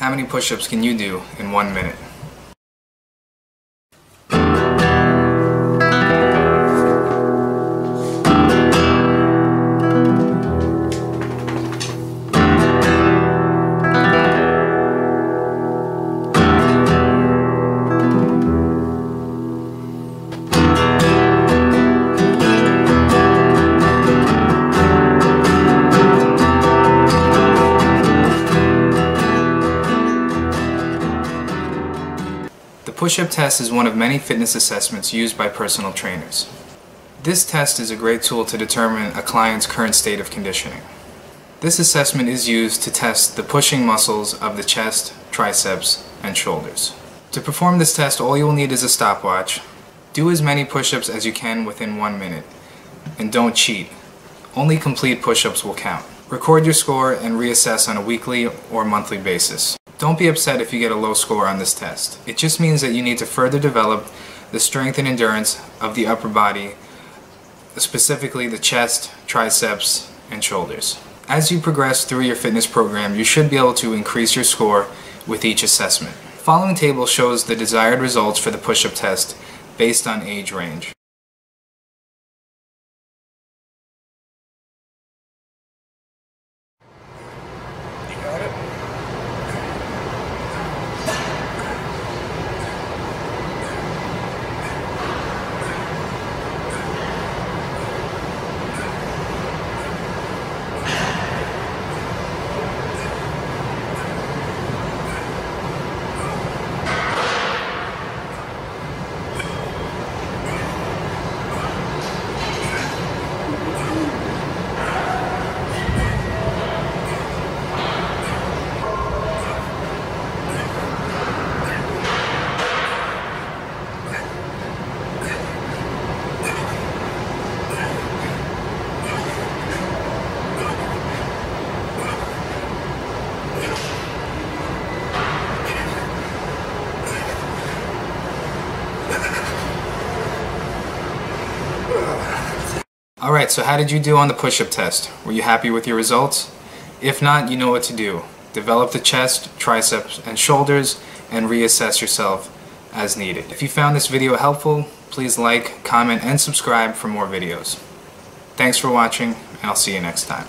How many push-ups can you do in one minute? Push-up test is one of many fitness assessments used by personal trainers. This test is a great tool to determine a client's current state of conditioning. This assessment is used to test the pushing muscles of the chest, triceps, and shoulders. To perform this test, all you will need is a stopwatch. Do as many push-ups as you can within one minute. And don't cheat. Only complete push-ups will count. Record your score and reassess on a weekly or monthly basis. Don't be upset if you get a low score on this test. It just means that you need to further develop the strength and endurance of the upper body, specifically the chest, triceps, and shoulders. As you progress through your fitness program, you should be able to increase your score with each assessment. The following table shows the desired results for the push-up test based on age range. Alright, so how did you do on the push-up test? Were you happy with your results? If not, you know what to do. Develop the chest, triceps, and shoulders, and reassess yourself as needed. If you found this video helpful, please like, comment, and subscribe for more videos. Thanks for watching, and I'll see you next time.